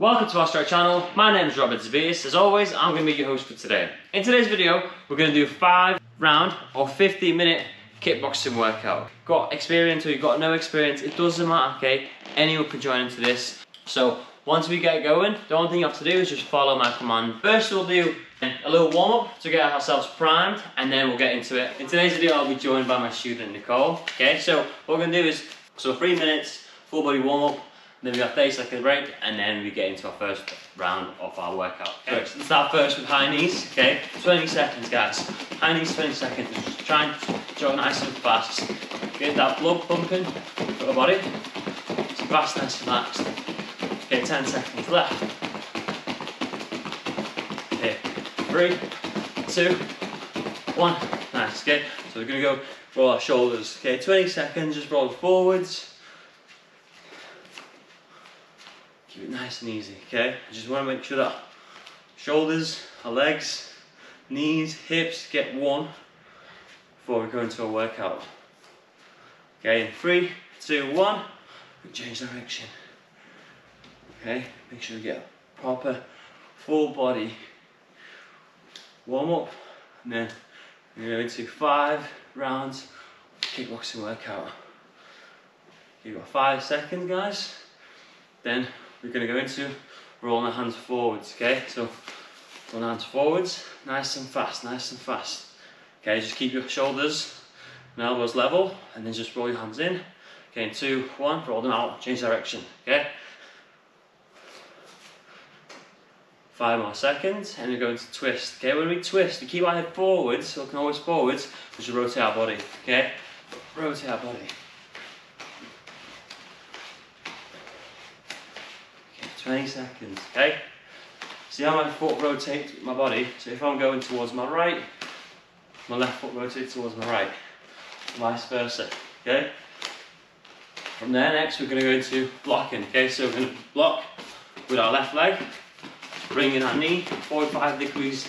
Welcome to Valour Strike channel. My name is Robert Zavias. As always, I'm going to be your host for today. In today's video, we're going to do a five round or 15 minute kickboxing workout. Got experience or you've got no experience, it doesn't matter, okay? Anyone can join into this. So once we get going, the only thing you have to do is just follow my command. First we'll do a little warm up to get ourselves primed and then we'll get into it. In today's video, I'll be joined by my student Nicole. Okay, so what we're going to do is, so three minutes, full body warm up, then we have 30 second break, and then we get into our first round of our workout. Okay, so let's start first with high knees, okay? 20 seconds, guys. High knees, 20 seconds. Just try and jog nice and fast. Get that blood pumping through the body. So fast, nice and relaxed. Okay, 10 seconds left. Okay, three, two, one. Nice, okay? So we're gonna go roll our shoulders. Okay, 20 seconds, just roll forwards. Keep it nice and easy, okay? Just want to make sure that shoulders, our legs, knees, hips get one before we go into a workout. Okay, in three, two, one, we change direction. Okay, make sure you get a proper full body warm up and then we're going into five rounds kickboxing workout. You've got five seconds guys, then we're going to go into rolling our hands forwards, okay? So rolling hands forwards, nice and fast, nice and fast. Okay, just keep your shoulders and elbows level and then just roll your hands in. Okay, in two, one, roll them out, change direction, okay? Five more seconds and we're going to twist. Okay, when we twist, we keep our head forwards, looking always forwards, we should rotate our body, okay? Rotate our body. 20 seconds, okay? See how my foot rotates with my body? So if I'm going towards my right, my left foot rotates towards my right, vice versa, okay? From there next, we're gonna go into blocking, okay? So we're gonna block with our left leg, bringing our knee 45 degrees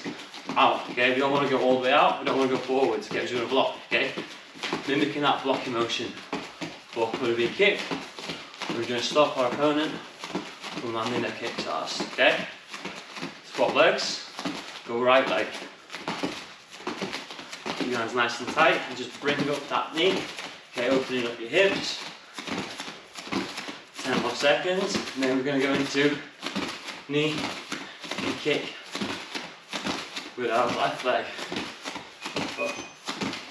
out, okay? We don't wanna go all the way out, we don't wanna go forwards, okay? We're gonna block, okay? Mimicking that blocking motion. But we're gonna be a kick, we're gonna stop our opponent, from landing a kick toss, okay? Squat legs, go right leg. Keep your hands nice and tight and just bring up that knee, okay, opening up your hips. 10 more seconds, and then we're going to go into knee and kick with our left leg.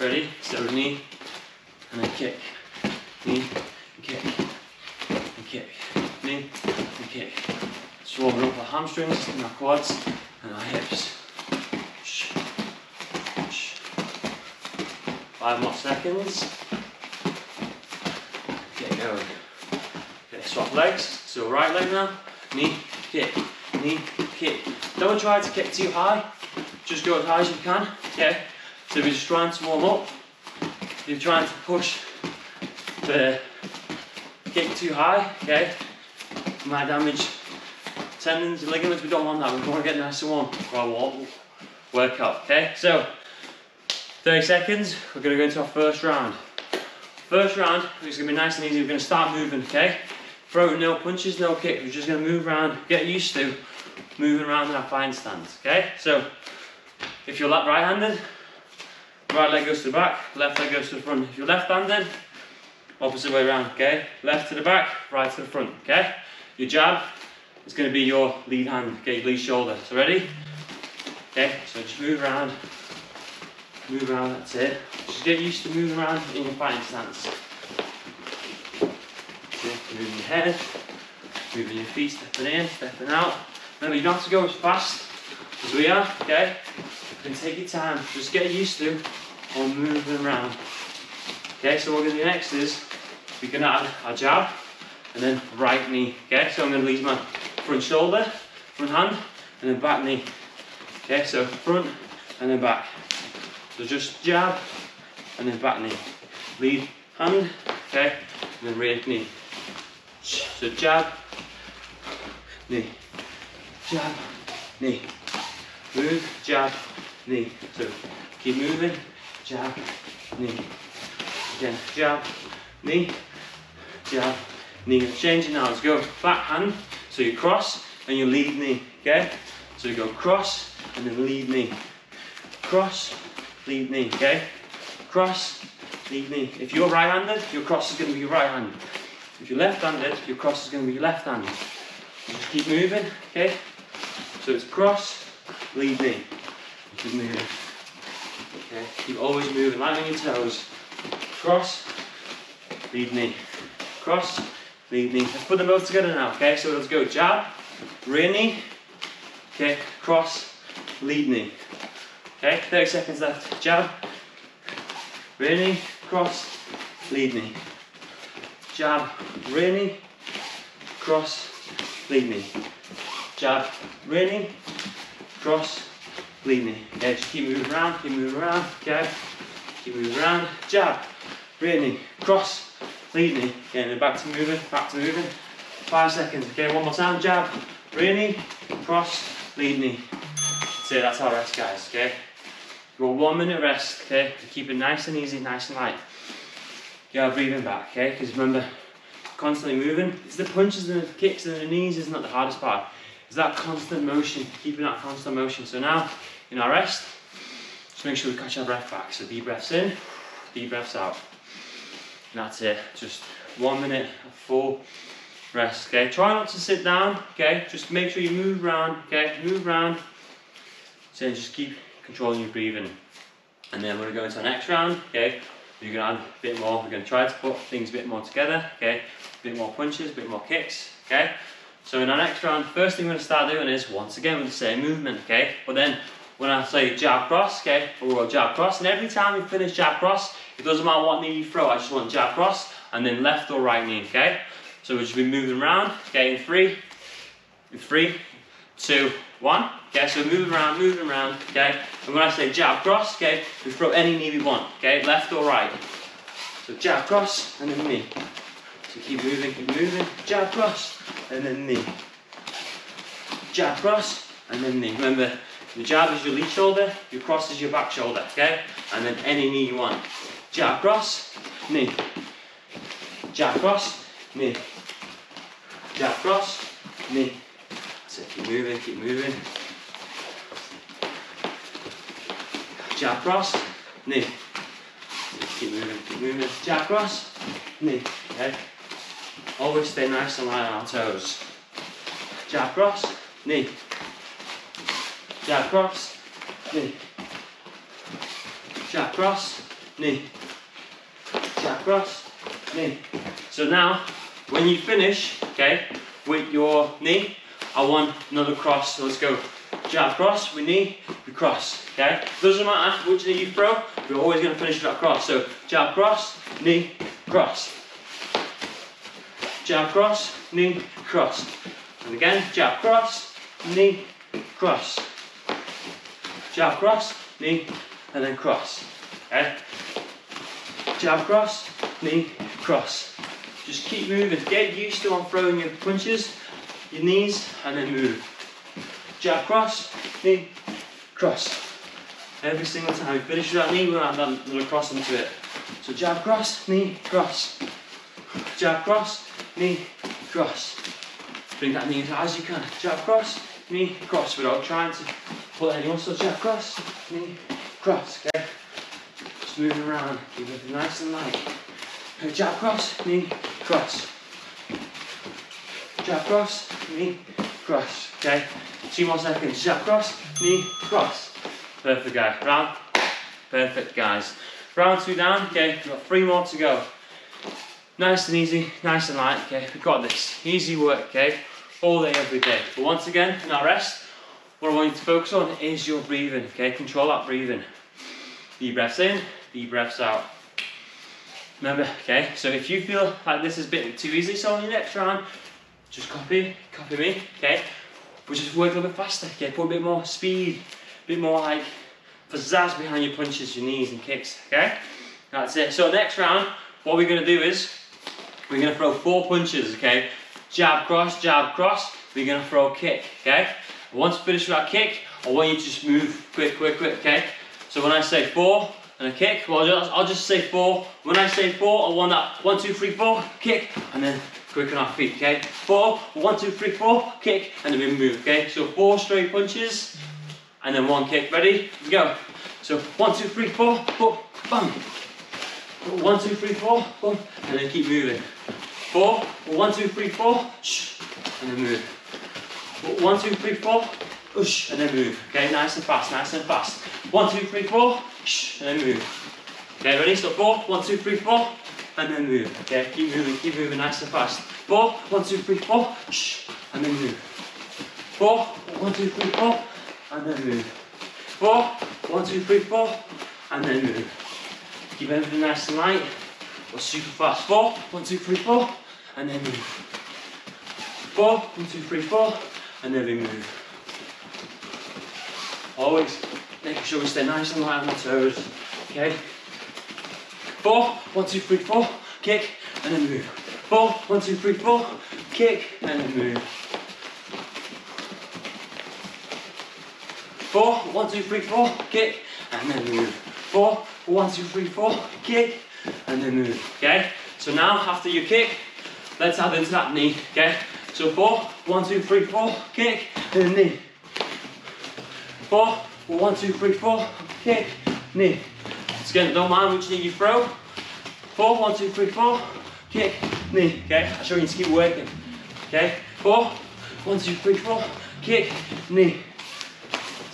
Ready? So knee and then kick, knee and kick, and kick, knee kick. Warming up our hamstrings and our quads and our hips. Five more seconds. Get going. Okay, swap legs. So right leg now. Knee, kick, knee, kick. Don't try to kick too high. Just go as high as you can. Okay. So you're just trying to warm up, if you're trying to push the kick too high, okay, might damage tendons and ligaments. We don't want that. We want to get nice and warm for our warm workout. Okay, so 30 seconds. We're going to go into our first round. First round is going to be nice and easy. We're going to start moving. Okay, throw no punches, no kicks. We're just going to move around. Get used to moving around in our fight stance. Okay, so if you're right-handed, right leg goes to the back, left leg goes to the front. If you're left-handed, opposite way around. Okay, left to the back, right to the front. Okay. Your jab is going to be your lead hand, okay, lead shoulder. So ready? Okay, so just move around, move around, that's it. Just get used to moving around in your fighting stance. Moving your head, moving your feet, stepping in, stepping out. Remember, you don't have to go as fast as we are, okay? You can take your time, just get used to on moving around. Okay, so what we're going to do next is we're going to add our jab, and then right knee. Okay, so I'm going to lead my front shoulder, front hand, and then back knee. Okay, so front and then back. So just jab and then back knee. Lead hand, okay, and then rear knee. So jab, knee, jab, knee. Move, jab, knee. So keep moving, jab, knee. Again, jab, knee, jab, knee changing now. Let's go back hand. So you cross, and your lead knee, okay? So you go cross and then lead knee. Cross, lead knee, okay? Cross, lead knee. If you're right-handed, your cross is going to be your right hand. If you're left-handed, your cross is going to be your left hand. Just keep moving, okay? So it's cross, lead knee. Keep moving. Okay, keep always moving, on your toes. Cross, lead knee. Cross, lead knee. Let's put them both together now, okay? So let's go jab, rear knee, okay, cross, lead knee. Okay, 30 seconds left. Jab, rear knee, cross, lead knee. Jab, rear knee, cross, lead knee. Jab, rear knee, cross, lead knee. Okay, just keep moving around, keep moving around, okay? Keep moving around, jab, rear knee, cross, lead knee. And then back to moving, back to moving. Five seconds, okay, one more time, jab, rear knee, cross, lead knee. It, that's our rest, guys, okay? Go one minute rest, okay? Keep it nice and easy, nice and light. Yeah, breathing back, okay? Because remember, constantly moving. It's the punches and the kicks and the knees is not the hardest part. It's that constant motion, keeping that constant motion. So now, in our rest, just make sure we catch our breath back. So deep breaths in, deep breaths out. That's it. Just one minute of full rest. Okay. Try not to sit down. Okay. Just make sure you move around. Okay. Move around. So just keep controlling your breathing. And then we're gonna go into our next round. Okay. You're gonna add a bit more. We're gonna try to put things a bit more together. Okay. A bit more punches, a bit more kicks. Okay. So in our next round, first thing we're gonna start doing is once again with the same movement. Okay. But then when I say jab cross, okay, go jab cross, and every time we finish jab cross, it doesn't matter what knee you throw, I just want jab cross, and then left or right knee, okay? So we'll just be moving around, okay, in three, in three, two, one, okay, so moving around, moving around, okay, and when I say jab cross, okay, we throw any knee we want, okay, left or right. So jab cross, and then knee. So keep moving, keep moving, jab cross, and then knee. Jab cross, and then knee. Remember, the jab is your lead shoulder, your cross is your back shoulder, okay? And then any knee you want. Jab cross, knee. Jab cross, knee. Jab cross, knee. So keep moving, keep moving. Jab cross, knee. Keep moving, keep moving. Jab cross, knee. Okay? Always stay nice and light on our toes. Jab cross, knee. Jab cross, knee. Jab cross, knee. Jab cross, knee. So now, when you finish, okay, with your knee, I want another cross. So let's go. Jab cross, we knee, we cross. Okay? Doesn't matter which knee you throw, we're always going to finish with that cross. So jab cross, knee, cross. Jab cross, knee, cross. And again, jab cross, knee, cross. Jab cross, knee, and then cross. Okay? Jab cross, knee, cross. Just keep moving. Get used to on throwing your punches, your knees, and then move. Jab cross, knee, cross. Every single time. Finish with that knee, add that little cross into it. So jab cross, knee, cross. Jab cross, knee, cross. Bring that knee as high as you can. Jab cross, knee, cross without trying to pull any muscle. Jab cross, knee, cross. Okay? Just moving around. Keep it nice and light. Okay, jab cross, knee, cross. Jab cross, knee, cross. Okay? Two more seconds. Jab cross, knee, cross. Perfect, guy. Round. Perfect, guys. Round two down. Okay, we've got three more to go. Nice and easy, nice and light. Okay, we've got this. Easy work. Okay, all day, every day. But once again, in our rest, what I want you to focus on is your breathing. Okay, control that breathing. Deep breaths in, deep breaths out. Remember, okay, so if you feel like this is a bit too easy, so on your next round, just copy, copy me, okay? But just work a little bit faster, okay? Put a bit more speed, a bit more like pizzazz behind your punches, your knees and kicks, okay? That's it. So next round, what we're gonna do is, we're gonna throw four punches, okay? Jab, cross, jab, cross. We're gonna throw a kick, okay? Once you finish with that kick, I want you to just move quick, quick, quick, okay? So when I say four and a kick, well, I'll just, say four. When I say four, I want that one, two, three, four, kick, and then quick on our feet, okay? Four, one, two, three, four, kick, and then we move, okay? So four straight punches, and then one kick. Ready? Go. So one, two, three, four, boom, bam. One, two, three, four, boom, and then keep moving. Four, one, two, three, four, shh, and then move. One, two, three, four, Ush, and then move. Okay, nice and fast, nice and fast. One, two, three, four, shh, and then move. Okay, ready? So four, one, two, three, four, and then move. Okay, keep moving, keep moving, nice and fast. Four, one, two, three, four, shh, and then move. Four, one, two, three, four, and then move. Four, one, two, three, four, and then move. Keep everything nice and light, or super fast. Four, one, two, three, four, and then move. Four, one, two, three, four, and then we move. Always making sure we stay nice and light on our toes. Okay? Four, one, two, three, four, kick, and then move. Four, one, two, three, four, kick, and then move. Four, one, two, three, four, kick, and then move. Four, one, two, three, four, kick, and then move. Okay? So now after you kick, let's add into that knee. Okay? So four, one, two, three, four, kick, and knee. Four, one, two, three, four, kick, knee. Once again, don't mind which knee you throw. Four, one, two, three, four, kick, knee. Okay? I show you to keep working. Okay? Four, one, two, three, four, kick, knee.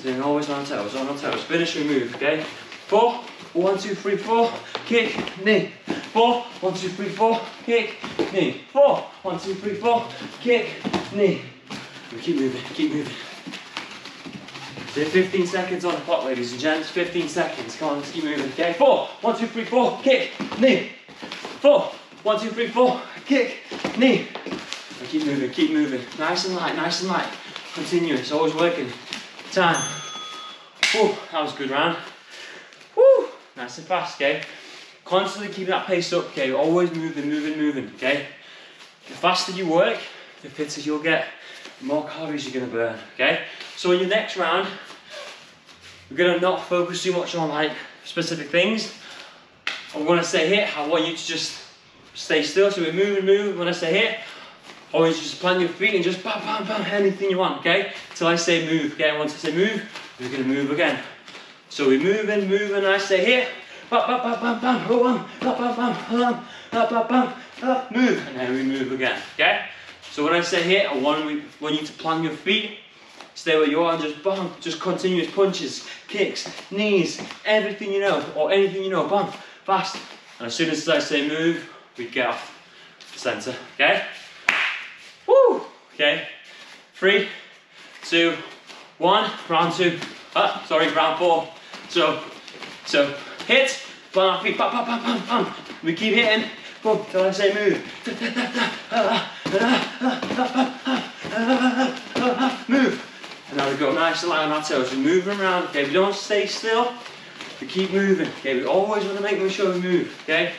Then always on toes, on toes. Finish your move, okay? Four, one, two, three, four, kick, knee. Four, one, two, three, four, kick, knee. Four, one, two, three, four, kick, knee. Keep moving, keep moving. So 15 seconds on the clock, ladies and gents. 15 seconds. Come on, let's keep moving. Okay, four, one, two, three, four, kick, knee. Four, one, two, three, four, kick, knee. And keep moving, keep moving. Nice and light, nice and light. Continuous, always working. Time. Whew, that was a good round. Woo, nice and fast, okay? Constantly keep that pace up, okay? Always moving, moving, moving, okay? The faster you work, the fitter you'll get, the more calories you're gonna burn, okay? So in your next round, we're gonna not focus too much on like specific things. I'm gonna say hit, I want you to just stay still. So we're moving, moving. When I say hit, always just plant your feet and just bam, bam, bam, anything you want, okay? Till I say move, okay? Once I say move, we're gonna move again. So we're moving, moving, I say hit, Move, and then we move again, okay? So when I say here, I want, we, want you to plant your feet, stay where you are and just bam, just continuous punches, kicks, knees, everything you know, or anything you know, bam, fast. And as soon as I say move, we get off the center, okay? Woo, okay? Three, two, one, round two, uh, sorry, round four. So, so hit, feet, bam, bam, bam, bam, bam. We keep hitting, boom, till I say move. Move. And now we go nice and light on our toes. We're moving around, okay? We don't stay still. We keep moving, okay? We always want to make sure we move, okay?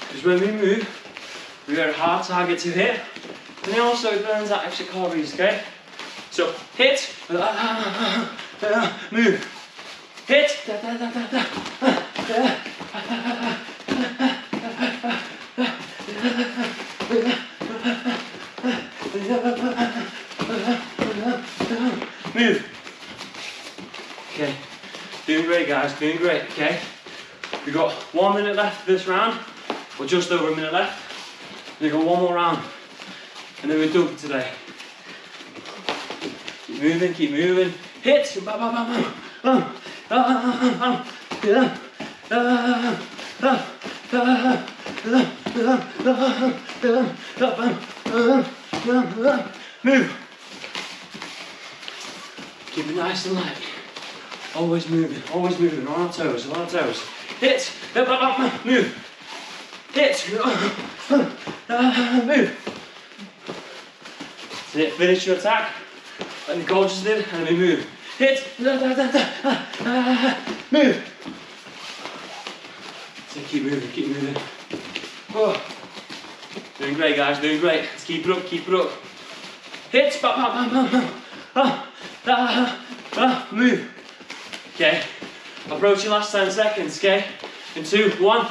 Because when we move, we got a hard target to hit. And it also burns out extra calories, okay? So hit, move. Hit, Move. Okay. Doing great, guys. Doing great. Okay. We've got one minute left this round, or just over a minute left. We've got one more round, and then we're done for today. Keep moving. Keep moving. Hit. Bam, bam, bam, bam. Bam. Move. Keep it nice and light. Always moving, always moving, on our toes, on our toes. Hit, move. Hit, move. That's it, finish your attack. And the gorgeous did, and we move. Hit, move. So keep moving, keep moving. Oh. Doing great, guys, doing great. Let's keep it up, keep it up. Hit, bam, bam, bam, bam. Ah, ah, ah, move. Okay, approaching last 10 seconds, okay? In two, one,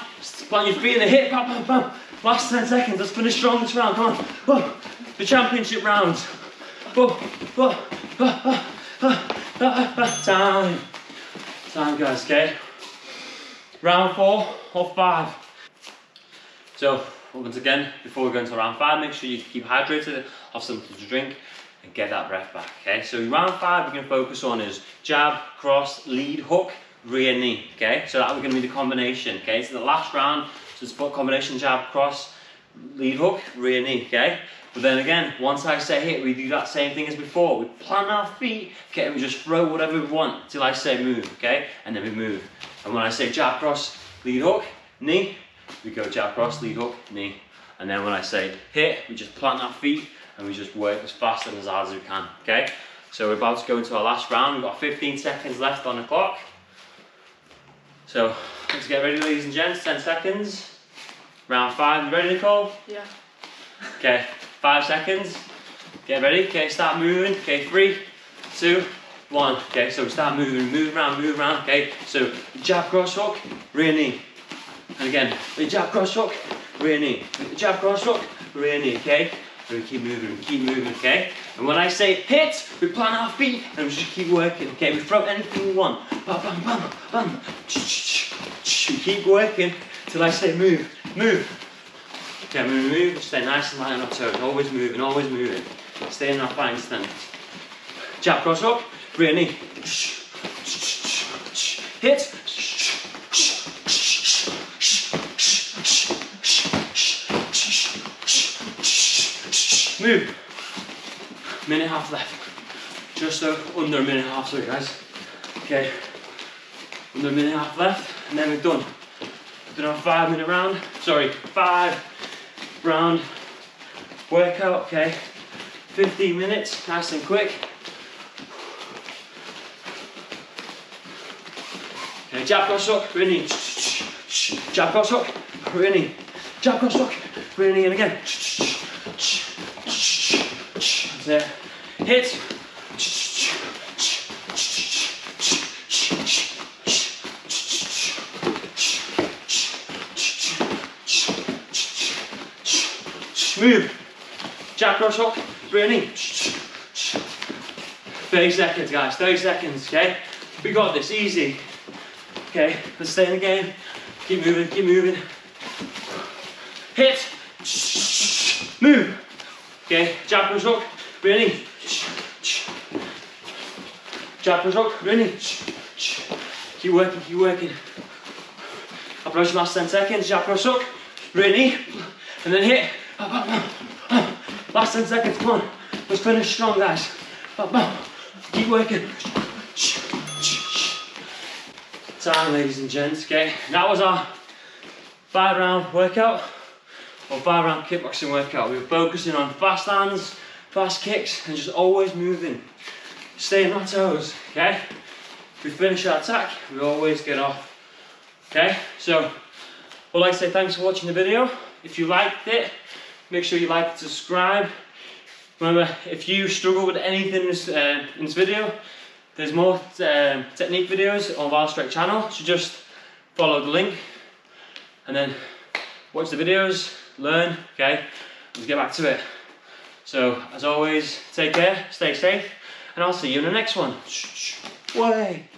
plant your feet in the hip, bam, bam, bam. Last 10 seconds, let's finish strong this round, come on. Oh, the championship rounds. Oh, oh, oh, oh, oh, oh, oh. Time. Time, guys, okay? Round four or five. So, once again, before we go into round five, make sure you keep hydrated, have something to drink, and get that breath back, okay? So round five, we're gonna focus on is jab, cross, lead, hook, rear knee, okay? So that we're gonna be the combination, okay? So the last round, so it's a combination jab, cross, lead hook, rear knee, okay? But then again, once I say hit, we do that same thing as before. We plant our feet, okay, and we just throw whatever we want till I say move, okay? And then we move. And when I say jab, cross, lead hook, knee, we go jab, cross, lead hook, knee. And then when I say hit, we just plant our feet and we just work as fast and as hard as we can, okay? So we're about to go into our last round. We've got 15 seconds left on the clock. So let's get ready, ladies and gents, 10 seconds. Round five, you ready, Nicole? Yeah. Okay, five seconds. Get ready, okay, start moving. Okay, three, two, one. Okay, so we start moving, move around, move around. Okay, so jab, cross hook, rear knee. And again, jab, cross hook, rear knee. Jab, cross hook, rear knee, okay? We keep moving, we keep moving, okay? And when I say hit, we plant our feet and we just keep working, okay? We throw anything we want. Bam, bam, bam, bam. Keep working till I say move, move. Okay, we move, stay nice and light on our toes. Always moving, always moving. Stay in our fighting stance. Jab, cross hook, rear knee. Hit. Move. Minute half left. Just uh, under a minute half, sorry guys. Okay. Under a minute half left, and then we're done. Our five minute round. Sorry, five round workout, okay. 15 minutes, nice and quick. Okay, jab cross hook, knee. Jab cross hook, knee. Jab cross hook, knee, and again. That's it. Hit. Move. Jab cross hook, knee. 30 seconds, guys. 30 seconds, okay? We got this, easy. Okay, let's stay in the game. Keep moving, keep moving. Hit. Move. Okay, jab cross hook, knee. Jab hook, rear. Keep working, keep working. Approach last 10 seconds, jab hook, rear and then hit. Last 10 seconds, come on. Let's finish strong, guys. Keep working. Time, ladies and gents, okay? That was our five round workout, or five round kickboxing workout. We were focusing on fast hands, fast kicks, and just always moving. Stay on our toes, okay? If we finish our attack, we always get off. Okay, so I'd like to say thanks for watching the video. If you liked it, make sure you like and subscribe. Remember, if you struggle with anything in this, uh, in this video, there's more um, technique videos on Valour Strike channel, so just follow the link and then watch the videos, learn, okay, let's get back to it. So, as always, take care, stay safe, and I'll see you in the next one. Way.